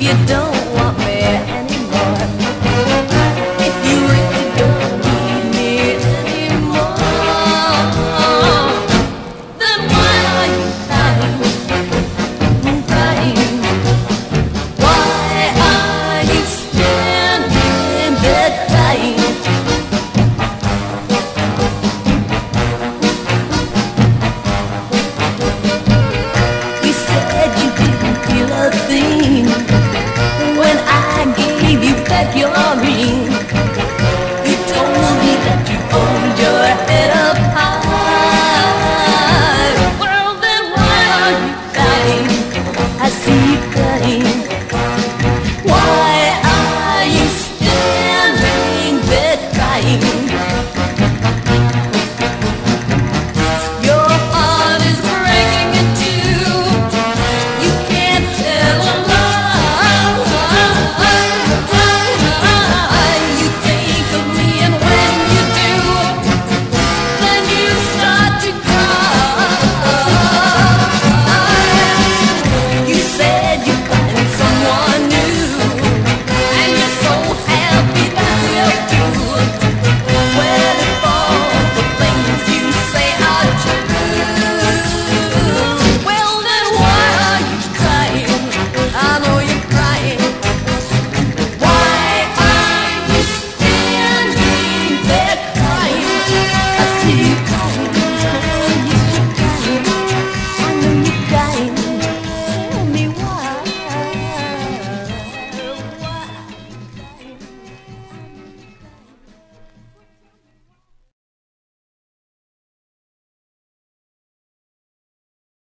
you don't. feel a thing. When I gave you